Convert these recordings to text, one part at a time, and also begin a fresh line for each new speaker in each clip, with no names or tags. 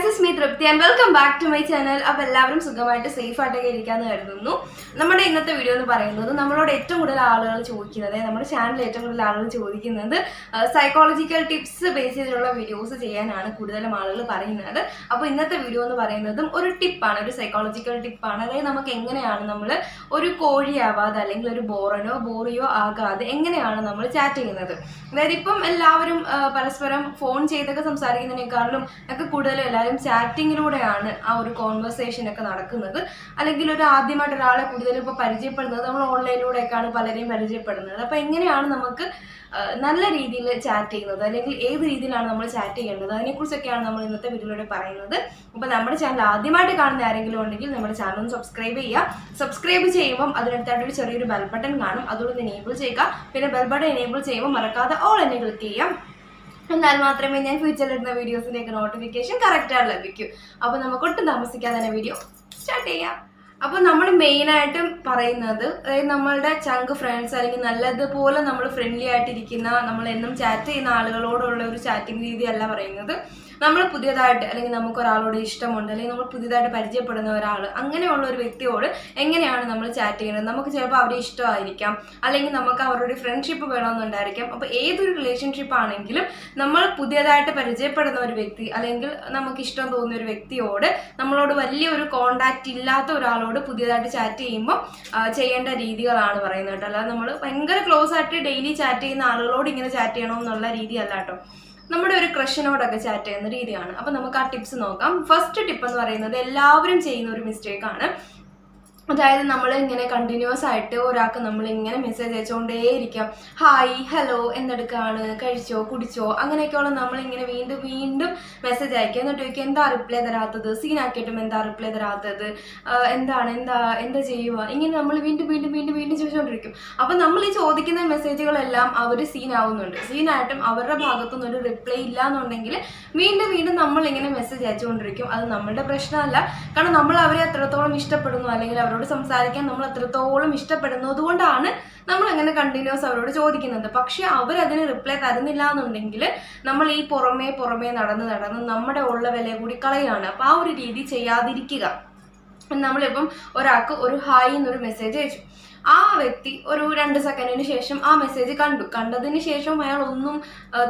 Guys is me Tripti and welcome back to my channel അപ്പോൾ എല്ലാവരും സുഖമായിട്ട് safe ആയിട്ടൊക്കെ ഇരിക്കാന്ന് കരുതുന്നു. നമ്മുടെ ഇന്നത്തെ വീഡിയോ എന്ന് പറയുന്നത് നമ്മളോട് ഏറ്റവും കൂടുതൽ ആളുകൾ ചോദിക്കുന്നത് നമ്മുടെ ചാനലിൽ ഏറ്റവും കൂടുതൽ ആളുകൾ ചോദിക്കുന്നത് സൈക്കോളജിക്കൽ ടിപ്സ് ബേസ് ചെയ്തിട്ടുള്ള വീഡിയോസ് ചെയ്യാനാണ് കൂടുതലും ആളുകൾ പറയുന്നത്. അപ്പോൾ ഇന്നത്തെ വീഡിയോ എന്ന് പറയുന്നതും ഒരു ടിപ്പാണ് ഒരു സൈക്കോളജിക്കൽ ടിപ്പാണ് അതായത് നമുക്ക് എങ്ങനെയാണ് നമ്മൾ ഒരു കോഴിയാവാതെ അല്ലെങ്കിൽ ഒരു ബോറനോ ബോറിയോ ആകാതെ എങ്ങനെയാണ് നമ്മൾ ചാറ്റ് ചെയ്യുന്നത്. അതായത് ഇപ്പം എല്ലാവരും പരസ്പരം ഫോൺ ചെയ്തൊക്കെ സംസാരിക്കുന്നതിനേക്കാളും ഒക്കെ കൂടുതലും എല്ലാവരും ചാറ്റിങ്ങിലൂടെയാണ് ആ ഒരു കോൺവെർസേഷൻ ഒക്കെ നടക്കുന്നത്. അല്ലെങ്കിൽ ഒരു ആദ്യമായിട്ട് ഒരാളെ കൂടുതലും ഇപ്പോൾ പരിചയപ്പെടുന്നത് നമ്മൾ ഓൺലൈനിലൂടെയൊക്കെയാണ് പലരെയും പരിചയപ്പെടുന്നത്. അപ്പോൾ എങ്ങനെയാണ് നമുക്ക് നല്ല രീതിയിൽ ചാറ്റ് ചെയ്യുന്നത്? അല്ലെങ്കിൽ ഏത് രീതിയിലാണ് നമ്മൾ ചാറ്റ് ചെയ്യേണ്ടത്? അതിനെക്കുറിച്ചൊക്കെയാണ് നമ്മൾ ഇന്നത്തെ വീഡിയോയിലൂടെ പറയുന്നത്. അപ്പോൾ നമ്മുടെ ചാനൽ ആദ്യമായിട്ട് കാണുന്ന ആരെങ്കിലും ഉണ്ടെങ്കിൽ നമ്മുടെ ചാനൽ സബ്സ്ക്രൈബ് ചെയ്യുക. സബ്സ്ക്രൈബ് ചെയ്യുമ്പം അതിനടുത്തായിട്ടൊരു ചെറിയൊരു ബെൽ ബട്ടൺ കാണും. അതുകൊണ്ട് എനേബിൾ ചെയ്യുക. പിന്നെ ബെൽ ബട്ടൺ എനേബിൾ ചെയ്യുമ്പോൾ മറക്കാതെ ഓൾ എന്നെ ക്ലിക്ക് ചെയ്യാം എന്നാൽ മാത്രമേ ഞാൻ ഫ്യൂച്ചറിൽ ഇടുന്ന വീഡിയോസിന്റെയൊക്കെ നോട്ടിഫിക്കേഷൻ കറക്റ്റായിട്ട് ലഭിക്കൂ. അപ്പോൾ നമുക്ക് ഒട്ടും താമസിക്കാതെ തന്നെ വീഡിയോ സ്റ്റാർട്ട് ചെയ്യാം. അപ്പോൾ നമ്മൾ മെയിനായിട്ടും പറയുന്നത് നമ്മളുടെ ചങ്ക് ഫ്രണ്ട്സ് അല്ലെങ്കിൽ നല്ലതുപോലെ നമ്മൾ ഫ്രണ്ട്ലി ആയിട്ടിരിക്കുന്ന നമ്മൾ എന്നും ചാറ്റ് ചെയ്യുന്ന ആളുകളോടുള്ള ഒരു ചാറ്റിംഗ് രീതിയല്ല പറയുന്നത്. നമ്മൾ പുതിയതായിട്ട് അല്ലെങ്കിൽ നമുക്ക് ഒരാളോട് ഇഷ്ടമുണ്ട് അല്ലെങ്കിൽ നമ്മൾ പുതിയതായിട്ട് പരിചയപ്പെടുന്ന ഒരാൾ അങ്ങനെയുള്ള ഒരു വ്യക്തിയോട് എങ്ങനെയാണ് നമ്മൾ ചാറ്റ് ചെയ്യുന്നത്? നമുക്ക് ചിലപ്പോൾ അവരെ ഇഷ്ടമായിരിക്കാം. അല്ലെങ്കിൽ നമുക്ക് അവരുടെ ഫ്രണ്ട്ഷിപ്പ് വേണമെന്നുണ്ടായിരിക്കാം. അപ്പോൾ ഏതൊരു റിലേഷൻഷിപ്പ് ആണെങ്കിലും നമ്മൾ പുതിയതായിട്ട് പരിചയപ്പെടുന്ന ഒരു വ്യക്തി അല്ലെങ്കിൽ നമുക്ക് ഇഷ്ടം തോന്നുന്ന ഒരു വ്യക്തിയോട് നമ്മളോട് വലിയൊരു കോണ്ടാക്റ്റ് ഇല്ലാത്ത ഒരാളോട് പുതിയതായിട്ട് ചാറ്റ് ചെയ്യുമ്പോൾ ചെയ്യേണ്ട രീതികളാണ് പറയുന്നത് കേട്ടോ. അല്ലാതെ നമ്മൾ ഭയങ്കര ക്ലോസ് ആയിട്ട് ഡെയിലി ചാറ്റ് ചെയ്യുന്ന ആളുകളോട് ഇങ്ങനെ ചാറ്റ് ചെയ്യണമെന്നുള്ള രീതിയല്ല കേട്ടോ. നമ്മുടെ ഒരു ക്രഷിനോടൊക്കെ ചാറ്റ് ചെയ്യുന്ന രീതിയാണ്. അപ്പം നമുക്ക് ആ ടിപ്സ് നോക്കാം. ഫസ്റ്റ് ടിപ്പ് എന്ന് പറയുന്നത് എല്ലാവരും ചെയ്യുന്ന ഒരു മിസ്റ്റേക്ക് ആണ്. അതായത് നമ്മൾ ഇങ്ങനെ കണ്ടിന്യൂസ് ആയിട്ട് ഒരാൾക്ക് നമ്മൾ ഇങ്ങനെ മെസ്സേജ് അയച്ചുകൊണ്ടേയിരിക്കാം. ഹായ് ഹലോ എന്തെടുക്കാണ് കഴിച്ചോ കുടിച്ചോ അങ്ങനെയൊക്കെയുള്ള നമ്മൾ ഇങ്ങനെ വീണ്ടും വീണ്ടും മെസ്സേജ് അയക്കുക എന്നിട്ട് ചോദിക്കുക എന്താ റിപ്ലൈ തരാത്തത്? സീനാക്കിയിട്ടും എന്താ റിപ്ലൈ തരാത്തത്? എന്താണ്? എന്താ എന്താ ചെയ്യുക? ഇങ്ങനെ നമ്മൾ വീണ്ടും വീണ്ടും വീണ്ടും വീണ്ടും ചോദിച്ചുകൊണ്ടിരിക്കും. അപ്പം നമ്മൾ ഈ ചോദിക്കുന്ന മെസ്സേജുകളെല്ലാം അവർ സീനാവുന്നുണ്ട് സീനായിട്ടും അവരുടെ ഭാഗത്തുനിന്ന് ഒരു റിപ്ലൈ ഇല്ല എന്നുണ്ടെങ്കിൽ വീണ്ടും വീണ്ടും നമ്മൾ ഇങ്ങനെ മെസ്സേജ് അയച്ചുകൊണ്ടിരിക്കും. അത് നമ്മളുടെ പ്രശ്നമല്ല. കാരണം നമ്മൾ അവരെ എത്രത്തോളം ഇഷ്ടപ്പെടുന്നു അല്ലെങ്കിൽ അവരോട് സംസാരിക്കാൻ നമ്മൾ എത്രത്തോളം ഇഷ്ടപ്പെടുന്നത് കൊണ്ടാണ് നമ്മൾ അങ്ങനെ കണ്ടിന്യൂസ് അവരോട് ചോദിക്കുന്നത്. പക്ഷെ അവരതിന് റിപ്ലൈ തരുന്നില്ല എന്നുണ്ടെങ്കിൽ നമ്മൾ ഈ പുറമേ പുറമേ നടന്ന് നടന്ന് നമ്മുടെ ഉള്ള വില കൂടി കളയാണ്. അപ്പോൾ ആ ഒരു രീതി ചെയ്യാതിരിക്കുക. നമ്മളിപ്പം ഒരാൾക്ക് ഒരു ഹായ് എന്നൊരു മെസ്സേജ് അയച്ചു. ആ വ്യക്തി ഒരു രണ്ട് സെക്കൻഡിന് ശേഷം ആ മെസ്സേജ് കണ്ടു. കണ്ടതിന് ശേഷം അയാൾ ഒന്നും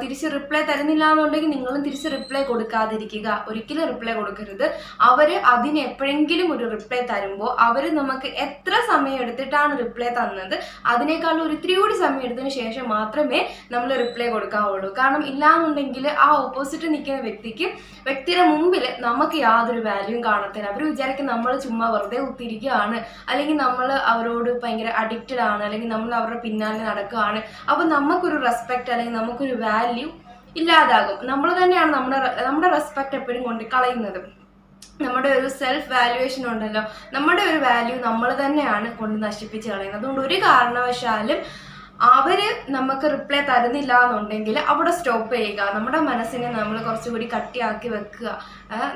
തിരിച്ച് റിപ്ലൈ തരുന്നില്ല എന്നുണ്ടെങ്കിൽ നിങ്ങളും തിരിച്ച് റിപ്ലൈ കൊടുക്കാതിരിക്കുക. ഒരിക്കലും റിപ്ലൈ കൊടുക്കരുത്. അവർ അതിന് എപ്പോഴെങ്കിലും ഒരു റിപ്ലൈ തരുമ്പോൾ അവർ നമുക്ക് എത്ര സമയം എടുത്തിട്ടാണ് റിപ്ലൈ തന്നത് അതിനേക്കാൾ ഒരു ഇത്തിരി കൂടി സമയം എടുത്തതിന് ശേഷം മാത്രമേ നമ്മൾ റിപ്ലൈ കൊടുക്കാവുള്ളൂ. കാരണം ഇല്ലാന്നുണ്ടെങ്കിൽ ആ ഓപ്പോസിറ്റ് നിൽക്കുന്ന വ്യക്തിക്ക് വ്യക്തിയുടെ മുമ്പിൽ നമുക്ക് യാതൊരു വാല്യൂയും കാണത്തില്ല. അവർ വിചാരിക്കും നമ്മൾ ചുമ്മാ വെറുതെ കുത്തിയിരിക്കുകയാണ്. അല്ലെങ്കിൽ നമ്മൾ അവരോട് ഭയങ്കര അഡിക്റ്റഡ് ആണ് അല്ലെങ്കിൽ നമ്മൾ അവരുടെ പിന്നാലെ നടക്കുകയാണ്. അപ്പോൾ നമുക്കൊരു റെസ്പെക്റ്റ് അല്ലെങ്കിൽ നമുക്കൊരു വാല്യൂ ഇല്ലാതാകും. നമ്മൾ തന്നെയാണ് നമ്മുടെ നമ്മുടെ റെസ്പെക്റ്റ് എപ്പോഴും കൊണ്ട് കളയുന്നത്. നമ്മുടെ ഒരു സെൽഫ് വാല്യുവേഷൻ ഉണ്ടല്ലോ. നമ്മുടെ ഒരു വാല്യൂ നമ്മൾ തന്നെയാണ് കൊണ്ട് നശിപ്പിച്ച് കളയുന്നത്. അതുകൊണ്ട് ഒരു കാരണവശാലും അവർ നമുക്ക് റിപ്ലൈ തരുന്നില്ല എന്നുണ്ടെങ്കിൽ അവിടെ സ്റ്റോപ്പ് ചെയ്യുക. നമ്മുടെ മനസ്സിനെ നമ്മൾ കുറച്ചുകൂടി കട്ടിയാക്കി വെക്കുക.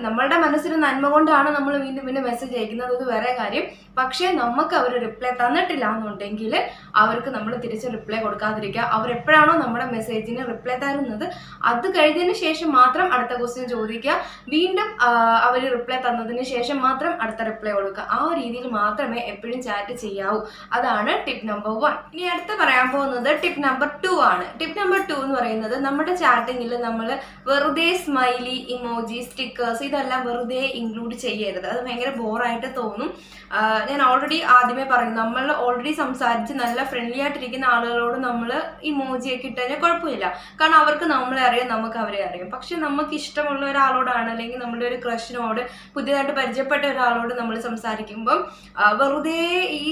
നമ്മളുടെ മനസ്സിന് നന്മ കൊണ്ടാണ് നമ്മൾ വീണ്ടും വീണ്ടും മെസ്സേജ് അയക്കുന്നത്. അത് വേറെ കാര്യം. പക്ഷേ നമുക്ക് അവർ റിപ്ലൈ തന്നിട്ടില്ല എന്നുണ്ടെങ്കിൽ അവർക്ക് നമ്മൾ തിരിച്ച് റിപ്ലൈ കൊടുക്കാതിരിക്കുക. അവരെപ്പോഴാണോ നമ്മുടെ മെസ്സേജിന് റിപ്ലൈ തരുന്നത്? അത് കഴിഞ്ഞതിന് ശേഷം മാത്രം അടുത്ത ക്വസ്റ്റ്യൻ ചോദിക്കുക. വീണ്ടും അവർ റിപ്ലൈ തന്നതിന് ശേഷം മാത്രം അടുത്ത റിപ്ലൈ കൊടുക്കുക. ആ രീതിയിൽ മാത്രമേ എപ്പോഴും ചാറ്റ് ചെയ്യാവൂ. അതാണ് ടിപ്പ് നമ്പർ വൺ ഇനി അടുത്ത പറയാൻ പോകുന്നത് ടിപ്പ് നമ്പർ ടു ആണ്. ടിപ്പ് നമ്പർ ടു എന്ന് പറയുന്നത് നമ്മുടെ ചാറ്റിങ്ങിൽ നമ്മൾ വെറുതെ സ്മൈലി ഇമോജി സ്റ്റിക്കേഴ്സ് ഇതെല്ലാം വെറുതെ ഇൻക്ലൂഡ് ചെയ്യരുത്. അത് ഭയങ്കര ബോറായിട്ട് തോന്നും. ഞാൻ ഓൾറെഡി ആദ്യമേ പറയും നമ്മൾ ഓൾറെഡി സംസാരിച്ച് നല്ല ഫ്രണ്ട്ലി ആയിട്ടിരിക്കുന്ന ആളുകളോട് നമ്മൾ ഇമോജി ഒക്കെ ഇട്ടാൽ കുഴപ്പമില്ല. കാരണം അവർക്ക് നമ്മളെ അറിയാം നമുക്ക് അവരെ അറിയാം. പക്ഷെ നമുക്ക് ഇഷ്ടമുള്ള ഒരാളോടാണ് അല്ലെങ്കിൽ നമ്മുടെ ഒരു ക്രഷിനോട് പുതിയതായിട്ട് പരിചയപ്പെട്ട ഒരാളോട് നമ്മൾ സംസാരിക്കുമ്പം വെറുതെ ഈ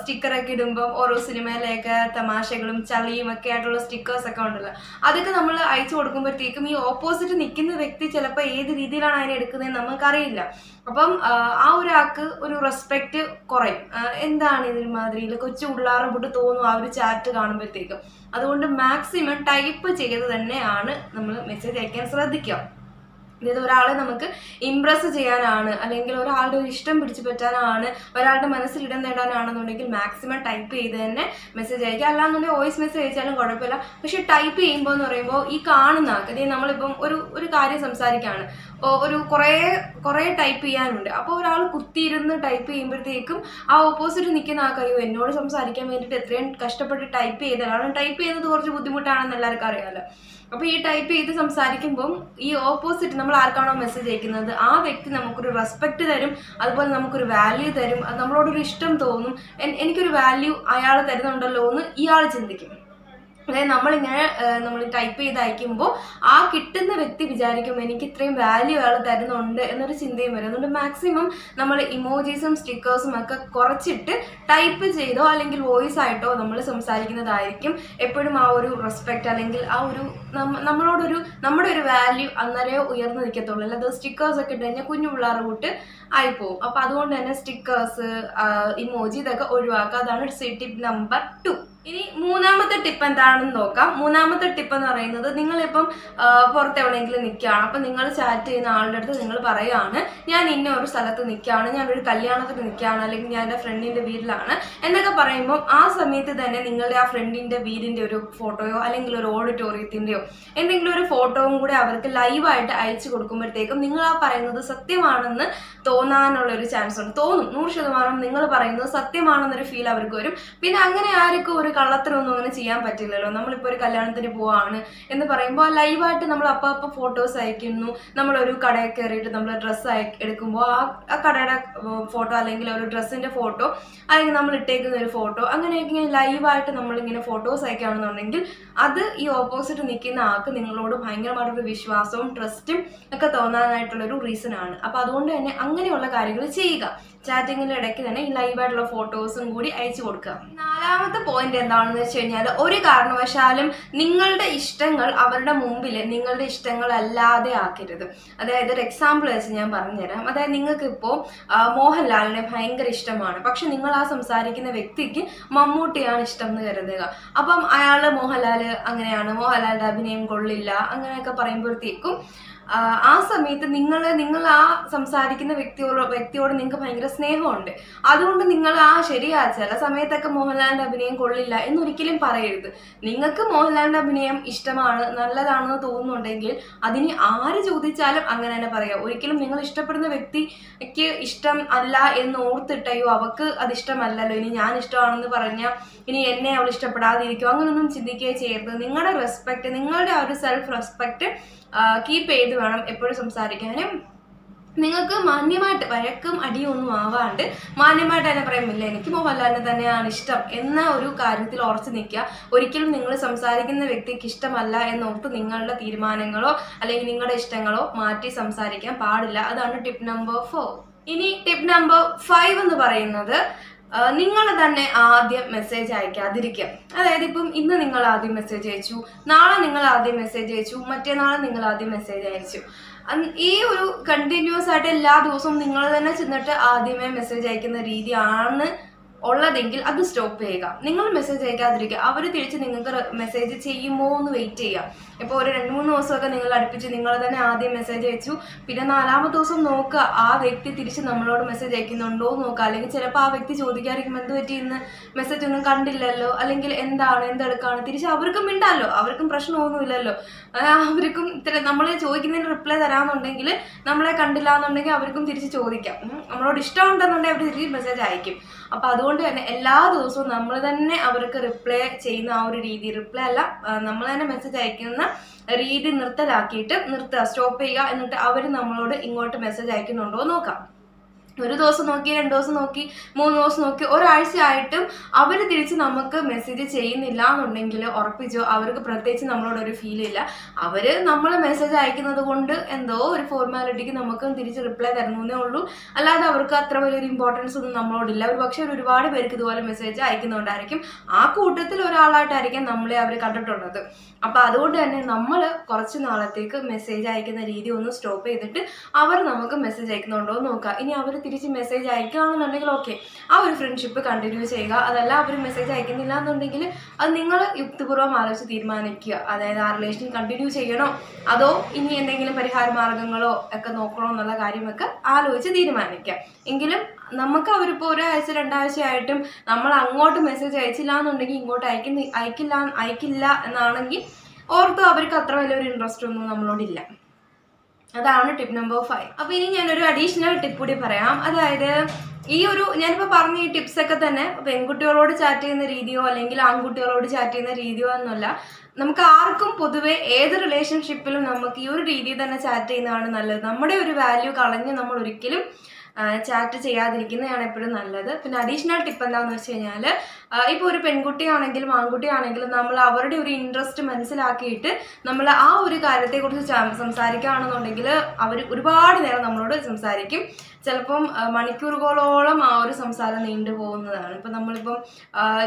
സ്റ്റിക്കറൊക്കെ ഇടുമ്പം ഓരോ സിനിമയിലെയൊക്കെ തമാശകളും ചളിയും ഒക്കെ ആയിട്ടുള്ള സ്റ്റിക്കേഴ്സ് ഒക്കെ ഉണ്ടല്ലോ. അതൊക്കെ നമ്മൾ അയച്ചു കൊടുക്കുമ്പോഴത്തേക്കും ഈ ഓപ്പോസിറ്റ് നിൽക്കുന്ന വ്യക്തി ചിലപ്പോൾ ഏത് രീതിയിലാണ് അതിനെ എടുക്കുന്നതെന്ന് നമുക്കറിയില്ല അപ്പം ആ, ഒരാൾക്ക് ഒരു റെസ്പെക്റ്റ് കുറയും. എന്താണ് ഇതിന് മാതിരിയിൽ കൊച്ചു ഉള്ളാറും കൂട്ട് തോന്നും ആ ഒരു ചാറ്റ് കാണുമ്പോഴത്തേക്കും. അതുകൊണ്ട് മാക്സിമം ടൈപ്പ് ചെയ്ത് തന്നെയാണ് നമ്മൾ മെസ്സേജ് അയക്കാൻ ശ്രദ്ധിക്കുക. അതായത് ഒരാളെ നമുക്ക് ഇംപ്രസ് ചെയ്യാനാണ് അല്ലെങ്കിൽ ഒരാളുടെ ഒരു ഇഷ്ടം പിടിച്ചു പറ്റാനാണ് ഒരാളുടെ മനസ്സിൽ ഇടം നേടാനാണെന്നുണ്ടെങ്കിൽ മാക്സിമം ടൈപ്പ് ചെയ്ത് തന്നെ മെസ്സേജ് അയക്കുക. അല്ലാന്നുണ്ടെങ്കിൽ വോയിസ് മെസ്സേജ് അയച്ചാലും കുഴപ്പമില്ല. പക്ഷെ ടൈപ്പ് ചെയ്യുമ്പോൾ എന്ന് പറയുമ്പോൾ ഈ കാണുന്ന അതായത് നമ്മളിപ്പം ഒരു ഒരു കാര്യം സംസാരിക്കുകയാണ്. ഒരു കുറേ കുറേ ടൈപ്പ് ചെയ്യാനുണ്ട്. അപ്പോൾ ഒരാൾ കുത്തിയിരുന്ന് ടൈപ്പ് ചെയ്യുമ്പോഴത്തേക്കും ആ ഓപ്പോസിറ്റ് നിൽക്കുന്ന ആ കഴിവ് എന്നോട് സംസാരിക്കാൻ വേണ്ടിയിട്ട് എത്രയും കഷ്ടപ്പെട്ട് ടൈപ്പ് ചെയ്തതാണ് കാരണം ടൈപ്പ് ചെയ്യുന്നത് കുറച്ച് ബുദ്ധിമുട്ടാണെന്ന് എല്ലാവർക്കും അറിയാമല്ലോ അപ്പോൾ ഈ ടൈപ്പ് ചെയ്ത് സംസാരിക്കുമ്പം ഈ ഓപ്പോസിറ്റ് നമ്മൾ ആർക്കാണോ മെസ്സേജ് അയക്കുന്നത്? ആ വ്യക്തി നമുക്കൊരു റെസ്പെക്റ്റ് തരും അതുപോലെ നമുക്കൊരു വാല്യൂ തരും അത് നമ്മളോടൊരു ഇഷ്ടം തോന്നും. എനിക്കൊരു വാല്യൂ അയാൾ തരുന്നുണ്ടല്ലോ എന്ന് ഇയാൾ ചിന്തിക്കും. അതായത് നമ്മളിങ്ങനെ നമ്മൾ ടൈപ്പ് ചെയ്ത് അയക്കുമ്പോൾ ആ കിട്ടുന്ന വ്യക്തി വിചാരിക്കും എനിക്ക് ഇത്രയും വാല്യൂ അയാൾ തരുന്നുണ്ട് എന്നൊരു ചിന്തയും വരും. അതുകൊണ്ട് മാക്സിമം നമ്മൾ ഇമോജീസും സ്റ്റിക്കേഴ്സും ഒക്കെ കുറച്ചിട്ട് ടൈപ്പ് ചെയ്തോ അല്ലെങ്കിൽ വോയിസ് ആയിട്ടോ നമ്മൾ സംസാരിക്കുന്നതായിരിക്കും എപ്പോഴും ആ ഒരു റെസ്പെക്റ്റ് അല്ലെങ്കിൽ ആ ഒരു നമ്മ- നമ്മളോടൊരു നമ്മുടെ ഒരു വാല്യൂ അന്നേരമേ ഉയർന്നു നിൽക്കത്തുള്ളൂ. അല്ലാതെ സ്റ്റിക്കേഴ്സ് ഒക്കെ ഇട്ട് കഴിഞ്ഞാൽ കുഞ്ഞു പിള്ളേർ കൂട്ട് ആയിപ്പോവും. അപ്പോൾ അതുകൊണ്ട് തന്നെ സ്റ്റിക്കേഴ്സ് ഇമോജി ഇതൊക്കെ ഒഴിവാക്കുക. അതാണ് ടിപ്പ് നമ്പർ ടു ഇനി മൂന്നാമത്തെ ടിപ്പ് എന്താണെന്ന് നോക്കാം. മൂന്നാമത്തെ ടിപ്പ് എന്ന് പറയുന്നത് നിങ്ങളിപ്പം പുറത്ത് എവിടെയെങ്കിലും നിൽക്കുകയാണ്. അപ്പം നിങ്ങൾ ചാറ്റ് ചെയ്യുന്ന ആളുടെ അടുത്ത് നിങ്ങൾ പറയുകയാണ് ഞാൻ ഇന്ന ഒരു സ്ഥലത്ത് നിൽക്കുകയാണ് ഞാൻ ഒരു കല്യാണത്തിന് നിൽക്കുകയാണ് അല്ലെങ്കിൽ ഞാൻ എന്റെ ഫ്രണ്ടിന്റെ വീട്ടിലാണ്. എന്നൊക്കെ പറയുമ്പോൾ ആ സമയത്ത് തന്നെ നിങ്ങളുടെ ആ ഫ്രണ്ടിന്റെ വീടിന്റെ ഒരു ഫോട്ടോയോ അല്ലെങ്കിൽ ഒരു ഓഡിറ്റോറിയത്തിന്റെയോ എന്തെങ്കിലും ഒരു ഫോട്ടോയും കൂടെ അവർക്ക് ലൈവായിട്ട് അയച്ചു കൊടുക്കുമ്പോഴത്തേക്കും നിങ്ങൾ ആ പറയുന്നത് സത്യമാണെന്ന് തോന്നാനുള്ള ഒരു ചാൻസ് ഉണ്ട് തോന്നും. നൂറ് ശതമാനം നിങ്ങൾ പറയുന്നത് സത്യമാണെന്നൊരു ഫീൽ അവർക്ക് വരും. പിന്നെ അങ്ങനെ ആർക്കും ഒരു കള്ളത്തരമൊന്നും അങ്ങനെ ചെയ്യാൻ പറ്റില്ലല്ലോ. നമ്മളിപ്പോൾ ഒരു കല്യാണത്തിന് പോവാണ് എന്ന് പറയുമ്പോൾ ലൈവായിട്ട് നമ്മൾ അപ്പം അപ്പം ഫോട്ടോസ് അയക്കുന്നു. നമ്മളൊരു കടയിൽ കയറിയിട്ട് നമ്മൾ ഡ്രസ്സ് എടുക്കുമ്പോൾ ആ ആ കടയുടെ ഫോട്ടോ അല്ലെങ്കിൽ ഒരു ഡ്രസ്സിന്റെ ഫോട്ടോ അല്ലെങ്കിൽ നമ്മൾ ഇട്ടേക്കുന്ന ഒരു ഫോട്ടോ അങ്ങനെയൊക്കെ ഇങ്ങനെ ലൈവായിട്ട് നമ്മളിങ്ങനെ ഫോട്ടോസ് അയക്കുകയാണെന്നുണ്ടെങ്കിൽ അത് ഈ ഓപ്പോസിറ്റ് നിൽക്കുന്ന ആൾക്ക് നിങ്ങളോട് ഭയങ്കരമായിട്ടൊരു വിശ്വാസവും ട്രസ്റ്റും ഒക്കെ തോന്നാനായിട്ടുള്ളൊരു റീസൺ ആണ്. അപ്പോൾ അതുകൊണ്ട് തന്നെ അങ്ങനെയുള്ള കാര്യങ്ങൾ ചെയ്യുക. ചാറ്റിങ്ങിന്റെ ഇടയ്ക്ക് തന്നെ ഈ ലൈവായിട്ടുള്ള ഫോട്ടോസും കൂടി അയച്ചു കൊടുക്കുക. നാലാമത്തെ പോയിന്റ് എന്താണെന്ന് വെച്ച് കഴിഞ്ഞാൽ ഒരു കാരണവശാലും നിങ്ങളുടെ ഇഷ്ടങ്ങൾ അവരുടെ മുമ്പിൽ നിങ്ങളുടെ ഇഷ്ടങ്ങൾ അല്ലാതെ ആക്കരുത്. അതായത് ഒരു എക്സാമ്പിൾ വെച്ച് ഞാൻ പറഞ്ഞുതരാം. അതായത് നിങ്ങൾക്ക് ഇപ്പോൾ മോഹൻലാലിനെ ഭയങ്കര ഇഷ്ടമാണ്. പക്ഷെ നിങ്ങൾ ആ സംസാരിക്കുന്ന വ്യക്തിക്ക് മമ്മൂട്ടിയാണ് ഇഷ്ടം എന്ന് കരുതുക. അപ്പം അയാൾ മോഹൻലാൽ അങ്ങനെയാണ്. മോഹൻലാലിന്റെ അഭിനയം കൊള്ളില്ല. അങ്ങനെയൊക്കെ പറയുമ്പോഴത്തേക്കും ആ, സമയത്ത് നിങ്ങൾ നിങ്ങൾ ആ സംസാരിക്കുന്ന വ്യക്തിയോട് വ്യക്തിയോട് നിങ്ങൾക്ക് ഭയങ്കര സ്നേഹമുണ്ട്. അതുകൊണ്ട് നിങ്ങൾ ആ ശരിയാ ചില സമയത്തൊക്കെ മോഹൻലാലിന്റെ അഭിനയം കൊള്ളില്ല എന്നൊരിക്കലും പറയരുത്. നിങ്ങൾക്ക് മോഹൻലാലിന്റെ അഭിനയം ഇഷ്ടമാണ് നല്ലതാണെന്ന് തോന്നുന്നുണ്ടെങ്കിൽ അതിന് ആര് ചോദിച്ചാലും അങ്ങനെ തന്നെ പറയാം. ഒരിക്കലും നിങ്ങൾ ഇഷ്ടപ്പെടുന്ന വ്യക്തിക്ക് ഇഷ്ടം അല്ല എന്ന് ഓർത്തിട്ടയോ അവക്ക് അത് ഇഷ്ടമല്ലല്ലോ ഇനി ഞാൻ ഇഷ്ടമാണെന്ന് പറഞ്ഞാൽ ഇനി എന്നെ അവൾ ഇഷ്ടപ്പെടാതിരിക്കും അങ്ങനെയൊന്നും ചിന്തിക്കുകയോ ചെയ്യരുത്. നിങ്ങളുടെ റെസ്പെക്ട് നിങ്ങളുടെ ആ ഒരു സെൽഫ് റെസ്പെക്ട് കീപ്പ് ചെയ്ത് വേണം എപ്പോഴും സംസാരിക്കാനും. നിങ്ങൾക്ക് മാന്യമായിട്ട് വഴക്കും അടിയും ഒന്നും ആവാണ്ട് മാന്യമായിട്ട് തന്നെ പറയുമില്ല എനിക്ക് മോഹൻലാലിനെ തന്നെയാണ് ഇഷ്ടം എന്ന ഒരു കാര്യത്തിൽ ഉറച്ചു നിൽക്കുക. ഒരിക്കലും നിങ്ങൾ സംസാരിക്കുന്ന വ്യക്തിക്ക് ഇഷ്ടമല്ല എന്നോർത്ത് നിങ്ങളുടെ തീരുമാനങ്ങളോ അല്ലെങ്കിൽ നിങ്ങളുടെ ഇഷ്ടങ്ങളോ മാറ്റി സംസാരിക്കാൻ പാടില്ല. അതാണ് ടിപ്പ് നമ്പർ ഫോർ ഇനി ടിപ്പ് നമ്പർ ഫൈവ് എന്ന് പറയുന്നത് നിങ്ങൾ തന്നെ ആദ്യം മെസ്സേജ് അയക്കാതിരിക്കുക അതായത് ഇപ്പം ഇന്ന് നിങ്ങൾ ആദ്യം മെസ്സേജ് അയച്ചു നാളെ നിങ്ങൾ ആദ്യം മെസ്സേജ് അയച്ചു നാളെ നിങ്ങൾ ആദ്യം മെസ്സേജ് അയച്ചു. ഈ ഒരു കണ്ടിന്യൂസ് ആയിട്ട് എല്ലാ ദിവസവും നിങ്ങൾ തന്നെ ചെന്നിട്ട് ആദ്യമേ മെസ്സേജ് അയക്കുന്ന രീതിയാണ് ഉള്ളതെങ്കിൽ അത് സ്റ്റോപ്പ് ചെയ്യുക. നിങ്ങൾ മെസ്സേജ് അയക്കാതിരിക്കുക. അവർ തിരിച്ച് നിങ്ങൾക്ക് മെസ്സേജ് ചെയ്യുമോ എന്ന് വെയിറ്റ് ചെയ്യുക. ഇപ്പോൾ ഒരു രണ്ട് മൂന്ന് ദിവസമൊക്കെ നിങ്ങൾ അടുപ്പിച്ച് നിങ്ങൾ തന്നെ ആദ്യം മെസ്സേജ് അയച്ചു. പിന്നെ നാലാമത്തെ ദിവസം നോക്കുക ആ വ്യക്തി തിരിച്ച് നമ്മളോട് മെസ്സേജ് അയക്കുന്നുണ്ടോ നോക്കുക അല്ലെങ്കിൽ ചിലപ്പോൾ ആ വ്യക്തി ചോദിക്കാതിരിക്കും എന്ത് പറ്റി ഇന്ന്? മെസ്സേജ് ഒന്നും കണ്ടില്ലല്ലോ. അല്ലെങ്കിൽ എന്താണ്? എന്തെടുക്കാണ്? തിരിച്ച് അവർക്കും മിണ്ടാലോ? അവർക്കും പ്രശ്നമൊന്നുമില്ലല്ലോ. അവർക്കും ഇത്ര നമ്മൾ ചോദിക്കുന്നതിന് റിപ്ലൈ തരാമെന്നുണ്ടെങ്കിൽ നമ്മളെ കണ്ടില്ല എന്നുണ്ടെങ്കിൽ അവർക്കും തിരിച്ച് ചോദിക്കാം. നമ്മളോട് ഇഷ്ടമുണ്ടെന്നുണ്ടെങ്കിൽ അവർ തിരിച്ച് മെസ്സേജ് അയക്കും. അപ്പോൾ അതുകൊണ്ട് തന്നെ എല്ലാ ദിവസവും നമ്മൾ തന്നെ അവർക്ക് റിപ്ലൈ ചെയ്യുന്ന ആ ഒരു രീതി. റിപ്ലൈ അല്ല നമ്മൾ തന്നെ മെസ്സേജ് അയക്കുന്ന രീതി നിർത്തലാക്കിയിട്ട് നിർത്തുക സ്റ്റോപ്പ് ചെയ്യുക എന്നിട്ട് അവർ നമ്മളോട് ഇങ്ങോട്ട് മെസ്സേജ് അയക്കുന്നുണ്ടോ നോക്കാം. ഒരു ദിവസം നോക്കി രണ്ട് ദിവസം നോക്കി മൂന്ന് ദിവസം നോക്കി ഒരാഴ്ചയായിട്ടും അവർ തിരിച്ച് നമുക്ക് മെസ്സേജ് ചെയ്യുന്നില്ല എന്നുണ്ടെങ്കിൽ ഉറപ്പിച്ചോ അവർക്ക് പ്രത്യേകിച്ച് നമ്മളോട് ഒരു ഫീൽ ഇല്ല. അവർ നമ്മൾ മെസ്സേജ് അയക്കുന്നത് കൊണ്ട് എന്തോ ഒരു ഫോർമാലിറ്റിക്ക് നമുക്ക് തിരിച്ച് റിപ്ലൈ തരുന്നേ ഉള്ളൂ. അല്ലാതെ അവർക്ക് അത്ര വലിയൊരു ഇമ്പോർട്ടൻസ് ഒന്നും നമ്മളോടില്ല. ഒരു പക്ഷേ ഒരു ഒരുപാട് പേർക്ക് ഇതുപോലെ മെസ്സേജ് അയക്കുന്നുണ്ടായിരിക്കും. ആ കൂട്ടത്തിൽ ഒരാളായിട്ടായിരിക്കും നമ്മളെ അവർ കണ്ടിട്ടുള്ളത്. അപ്പോൾ അതുകൊണ്ട് തന്നെ നമ്മൾ കുറച്ച് നാളത്തേക്ക് മെസ്സേജ് അയക്കുന്ന രീതി ഒന്ന് സ്റ്റോപ്പ് ചെയ്തിട്ട് അവർ നമുക്ക് മെസ്സേജ് അയക്കുന്നുണ്ടോ എന്ന് നോക്കുക. ഇനി അവർ തിരിച്ച് മെസ്സേജ് അയക്കുകയാണെന്നുണ്ടെങ്കിൽ ഓക്കെ ആ ഒരു ഫ്രണ്ട്ഷിപ്പ് കണ്ടിന്യൂ ചെയ്യുക. അതല്ല അവർ മെസ്സേജ് അയക്കുന്നില്ല എന്നുണ്ടെങ്കിൽ അത് നിങ്ങൾ യുക്തിപൂർവം ആലോചിച്ച് തീരുമാനിക്കുക. അതായത് ആ റിലേഷൻ കണ്ടിന്യൂ ചെയ്യണോ? അതോ ഇനി എന്തെങ്കിലും പരിഹാര മാർഗങ്ങളോ ഒക്കെ നോക്കണോ എന്നുള്ള കാര്യമൊക്കെ ആലോചിച്ച് തീരുമാനിക്കുക. എങ്കിലും നമുക്ക് അവരിപ്പോൾ ഒരാഴ്ച രണ്ടാഴ്ചയായിട്ടും നമ്മൾ അങ്ങോട്ട് മെസ്സേജ് അയച്ചില്ല എന്നുണ്ടെങ്കിൽ ഇങ്ങോട്ട് അയക്കുന്ന അയക്കില്ല അയക്കില്ല എന്നാണെങ്കിൽ ഓർത്തോ അവർക്ക് അത്ര വലിയൊരു ഇൻട്രസ്റ്റ് ഒന്നും നമ്മളോടില്ല. അതാണ് ടിപ്പ് നമ്പർ ഫൈവ് അപ്പൊ ഇനി ഞാനൊരു അഡീഷണൽ ടിപ്പ് കൂടി പറയാം. അതായത് ഈ ഒരു ഞാനിപ്പോൾ പറഞ്ഞ ഈ ടിപ്സ് ഒക്കെ തന്നെ പെൺകുട്ടികളോട് ചാറ്റ് ചെയ്യുന്ന രീതിയോ അല്ലെങ്കിൽ ആൺകുട്ടികളോട് ചാറ്റ് ചെയ്യുന്ന രീതിയോ എന്നല്ല നമുക്ക് ആർക്കും പൊതുവെ ഏത് റിലേഷൻഷിപ്പിലും നമുക്ക് ഈ ഒരു രീതിയിൽ തന്നെ ചാറ്റ് ചെയ്യുന്നതാണ് നല്ലത്. നമ്മുടെ ഒരു വാല്യൂ കളഞ്ഞ് നമ്മൾ ഒരിക്കലും ചാറ്റ് ചെയ്യാതിരിക്കുന്നതാണ് എപ്പോഴും നല്ലത്. പിന്നെ അഡീഷണൽ ടിപ്പ് എന്താണെന്ന് വെച്ച് കഴിഞ്ഞാൽ ഇപ്പോൾ ഒരു പെൺകുട്ടിയാണെങ്കിലും ആൺകുട്ടിയാണെങ്കിലും നമ്മൾ അവരുടെ ഒരു ഇൻട്രസ്റ്റ് മനസ്സിലാക്കിയിട്ട് നമ്മൾ ആ ഒരു കാര്യത്തെക്കുറിച്ച് സംസാരിക്കുകയാണെന്നുണ്ടെങ്കിൽ അവർ ഒരുപാട് നേരം നമ്മളോട് സംസാരിക്കും. ചിലപ്പം മണിക്കൂറുകളോളം ആ ഒരു സംസാരം നീണ്ടു പോകുന്നതാണ്. ഇപ്പം നമ്മളിപ്പം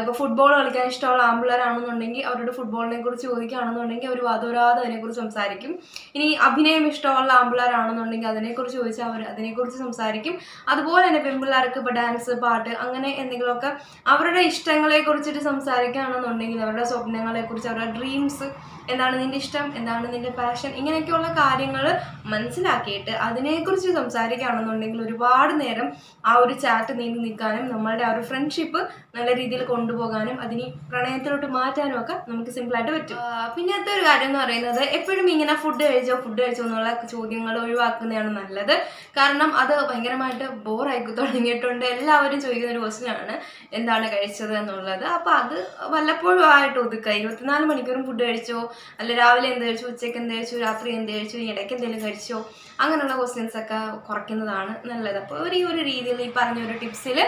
ഇപ്പോൾ ഫുട്ബോൾ കളിക്കാൻ ഇഷ്ടമുള്ള ആമ്പിള്ളേരാണെന്നുണ്ടെങ്കിൽ അവരോട് ഫുട്ബോളിനെ കുറിച്ച് ചോദിക്കുകയാണെന്നുണ്ടെങ്കിൽ അവർ വാദോരാതെ അതിനെക്കുറിച്ച് സംസാരിക്കും. ഇനി അഭിനയം ഇഷ്ടമുള്ള ആമ്പിള്ളേരാണെന്നുണ്ടെങ്കിൽ അതിനെക്കുറിച്ച് ചോദിച്ചാൽ അവർ അതിനെക്കുറിച്ച് സംസാരിക്കും. അതുപോലെ തന്നെ പെൺപിള്ളേർക്ക് ഇപ്പോൾ ഡാൻസ് പാട്ട് അങ്ങനെ എന്തെങ്കിലുമൊക്കെ അവരുടെ ഇഷ്ടങ്ങളെ കുറിച്ചിട്ട് സംസാരിക്കുകയാണെന്നുണ്ടെങ്കിൽ അവരുടെ സ്വപ്നങ്ങളെ കുറിച്ച് അവരുടെ ഡ്രീംസ് എന്താണ് നിന്റെ ഇഷ്ടം എന്താണ് നിന്റെ പാഷൻ ഇങ്ങനെയൊക്കെയുള്ള കാര്യങ്ങൾ മനസ്സിലാക്കിയിട്ട് അതിനെക്കുറിച്ച് സംസാരിക്കുകയാണെന്നുണ്ടെങ്കിൽ ഒരുപാട് നേരം ആ ഒരു ചാറ്റ് നീണ്ടു നിൽക്കാനും നമ്മളുടെ ആ ഒരു ഫ്രണ്ട്ഷിപ്പ് നല്ല രീതിയിൽ കൊണ്ടുപോകാനും അതിനെ പ്രണയത്തിലോട്ട് മാറ്റാനും ഒക്കെ നമുക്ക് സിമ്പിളായിട്ട് പറ്റും. പിന്നെ പിന്നത്തെ ഒരു കാര്യം എന്ന് പറയുന്നത് എപ്പോഴും ഇങ്ങനെ ഫുഡ് കഴിച്ചോ ഫുഡ് കഴിച്ചോ എന്നുള്ള ചോദ്യങ്ങൾ ഒഴിവാക്കുന്നതാണ് നല്ലത്. കാരണം അത് ഭയങ്കരമായിട്ട് ബോറായി തുടങ്ങിയിട്ടുണ്ട്. എല്ലാവരും ചോദിക്കുന്ന ഒരു ക്വസ്റ്റിനാണ് എന്താണ് കഴിച്ചത് എന്നുള്ളത്. അപ്പോൾ അത് വല്ലപ്പോഴും ആയിട്ട് ഒതുക്കുക. ഇരുപത്തിനാല് മണിക്കൂറും ഫുഡ് കഴിച്ചോ അല്ല രാവിലെ എന്ത് കഴിച്ചു? ഉച്ചയ്ക്ക് എന്ത് കഴിച്ചു? രാത്രി എന്ത് കഴിച്ചു? ഇടയ്ക്ക് എന്തെങ്കിലും കഴിച്ചോ? അങ്ങനെയുള്ള ക്വസ്റ്റ്യൻസ് ഒക്കെ കുറയ്ക്കുന്നതാണ് നല്ലത്. അപ്പോൾ ഒരു ഈ ഒരു രീതിയിൽ ഈ പറഞ്ഞ ഒരു ടിപ്സിൽ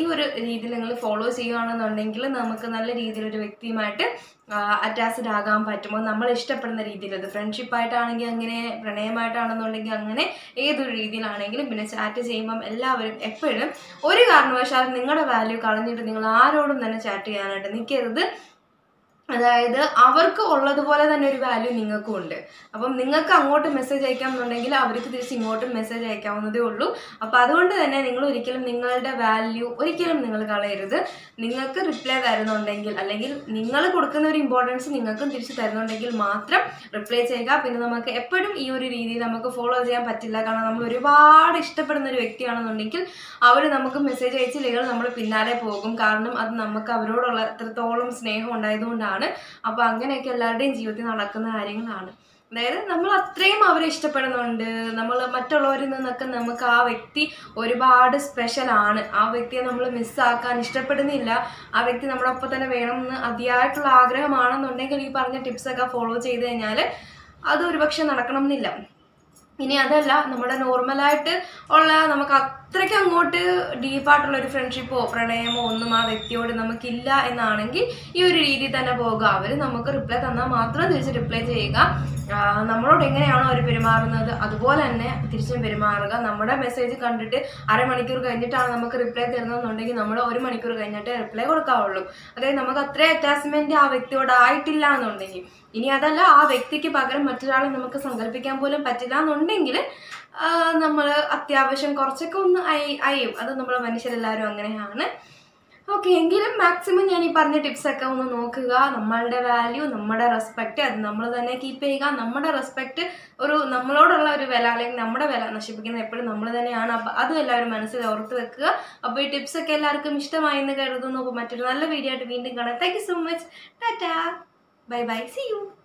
ഈ ഒരു രീതിയിൽ നിങ്ങൾ ഫോളോ ചെയ്യുകയാണെന്നുണ്ടെങ്കിൽ നമുക്ക് നല്ല രീതിയിൽ ഒരു വ്യക്തിയുമായിട്ട് അറ്റാച്ച്ഡ് ആകാൻ പറ്റുമോ? നമ്മൾ ഇഷ്ടപ്പെടുന്ന രീതിയിൽ. അത് ഫ്രണ്ട്ഷിപ്പ് ആയിട്ടാണെങ്കിൽ അങ്ങനെ പ്രണയമായിട്ടാണെന്നുണ്ടെങ്കിൽ അങ്ങനെ ഏതൊരു രീതിയിലാണെങ്കിലും പിന്നെ ചാറ്റ് ചെയ്യുമ്പം എല്ലാവരും എപ്പോഴും ഒരു കാരണവശാലും നിങ്ങളുടെ വാല്യൂ കളഞ്ഞിട്ട് നിങ്ങൾ ആരോടും തന്നെ ചാറ്റ് ചെയ്യാനായിട്ട് നിൽക്കരുത്. അതായത് അവർക്ക് ഉള്ളതുപോലെ തന്നെ ഒരു വാല്യൂ നിങ്ങൾക്കും ഉണ്ട്. അപ്പം നിങ്ങൾക്ക് അങ്ങോട്ട് മെസ്സേജ് അയക്കാമെന്നുണ്ടെങ്കിൽ അവർക്ക് തിരിച്ച് ഇങ്ങോട്ടും മെസ്സേജ് അയക്കാവുന്നതേ ഉള്ളൂ. അപ്പം അതുകൊണ്ട് തന്നെ നിങ്ങൾ ഒരിക്കലും നിങ്ങളുടെ വാല്യൂ ഒരിക്കലും നിങ്ങൾ കളയരുത്. നിങ്ങൾക്ക് റിപ്ലൈ തരുന്നുണ്ടെങ്കിൽ അല്ലെങ്കിൽ നിങ്ങൾ കൊടുക്കുന്ന ഒരു ഇമ്പോർട്ടൻസ് നിങ്ങൾക്കും തിരിച്ച് തരുന്നുണ്ടെങ്കിൽ മാത്രം റിപ്ലൈ ചെയ്യുക. പിന്നെ നമുക്ക് എപ്പോഴും ഈ ഒരു രീതി നമുക്ക് ഫോളോ ചെയ്യാൻ പറ്റില്ല. കാരണം നമ്മൾ ഒരുപാട് ഇഷ്ടപ്പെടുന്ന ഒരു വ്യക്തിയാണെന്നുണ്ടെങ്കിൽ അവർ നമുക്ക് മെസ്സേജ് അയച്ചില്ലെങ്കിൽ നമ്മൾ പിന്നാലെ പോകും. കാരണം അത് നമുക്ക് അവരോടുള്ള എത്രത്തോളം സ്നേഹം ഉണ്ടായതുകൊണ്ടാണ്. അപ്പോൾ അങ്ങനെയൊക്കെ എല്ലാവരുടെയും ജീവിതത്തിൽ നടക്കുന്ന കാര്യങ്ങളാണ്. അതായത് നമ്മൾ അത്രയും അവരെ ഇഷ്ടപ്പെടുന്നുണ്ട്. നമ്മൾ മറ്റുള്ളവരിൽ നിന്നൊക്കെ നമുക്ക് ആ വ്യക്തി ഒരുപാട് സ്പെഷ്യൽ ആണ്. ആ വ്യക്തിയെ നമ്മൾ മിസ്സാക്കാൻ ഇഷ്ടപ്പെടുന്നില്ല. ആ വ്യക്തി നമ്മുടെ ഒപ്പം തന്നെ വേണമെന്ന് അതിയായിട്ടുള്ള ആഗ്രഹമാണെന്നുണ്ടെങ്കിൽ ഈ പറഞ്ഞ ടിപ്സൊക്കെ ഫോളോ ചെയ്ത് കഴിഞ്ഞാൽ അത് ഒരുപക്ഷെ നടക്കണം എന്നില്ല ഇനി അതല്ല നമ്മുടെ നോർമലായിട്ട് ഉള്ള നമുക്ക് അത്രയ്ക്ക് അങ്ങോട്ട് ഡീപ്പായിട്ടുള്ള ഒരു ഫ്രണ്ട്ഷിപ്പോ പ്രണയമോ ഒന്നും ആ വ്യക്തിയോട് നമുക്കില്ല എന്നാണെങ്കിൽ ഈ ഒരു രീതിയിൽ തന്നെ പോകുക. അവർ നമുക്ക് റിപ്ലൈ തന്നാൽ മാത്രം തിരിച്ച് റിപ്ലൈ ചെയ്യുക. നമ്മളോട് എങ്ങനെയാണോ അവർ പെരുമാറുന്നത് അതുപോലെ തന്നെ തിരിച്ചും പെരുമാറുക. നമ്മുടെ മെസ്സേജ് കണ്ടിട്ട് അരമണിക്കൂർ കഴിഞ്ഞിട്ടാണ് നമുക്ക് റിപ്ലൈ തരുന്നതെന്നുണ്ടെങ്കിൽ നമ്മൾ ഒരു മണിക്കൂർ കഴിഞ്ഞിട്ട് റിപ്ലൈ കൊടുക്കാവുള്ളൂ. അതായത് നമുക്ക് അത്രയും അറ്റാച്ച്മെന്റ് ആ വ്യക്തിയോട് ആയിട്ടില്ല എന്നുണ്ടെങ്കിൽ. ഇനി അതല്ല ആ വ്യക്തിക്ക് പകരം മറ്റൊരാളെ നമുക്ക് സങ്കല്പിക്കാൻ പോലും പറ്റില്ല എന്നുണ്ടെങ്കിൽ നമ്മൾ അത്യാവശ്യം കുറച്ചൊക്കെ ഒന്ന് അയ- അയയും. അത് നമ്മൾ മനുഷ്യരെല്ലാവരും അങ്ങനെയാണ്. ഓക്കെ എങ്കിലും മാക്സിമം ഞാൻ ഈ പറഞ്ഞ ടിപ്സ് ഒക്കെ ഒന്ന് നോക്കുക. നമ്മളുടെ വാല്യൂ നമ്മുടെ റെസ്പെക്റ്റ് അത് നമ്മൾ തന്നെ കീപ്പ് ചെയ്യുക. നമ്മുടെ റെസ്പെക്റ്റ് ഒരു നമ്മളോടുള്ള ഒരു വില അല്ലെങ്കിൽ നമ്മുടെ വില നശിപ്പിക്കുന്നത് എപ്പോഴും നമ്മൾ തന്നെയാണ്. അപ്പം അതും എല്ലാവരും മനസ്സിൽ ഓർത്ത് വെക്കുക. അപ്പോൾ ഈ ടിപ്സ് ഒക്കെ എല്ലാവർക്കും ഇഷ്ടമായി എന്ന് കരുതുന്നു. അപ്പോൾ മറ്റൊരു നല്ല വീഡിയോ ആയിട്ട് വീണ്ടും കാണാം. Thank so much tata bye bye see you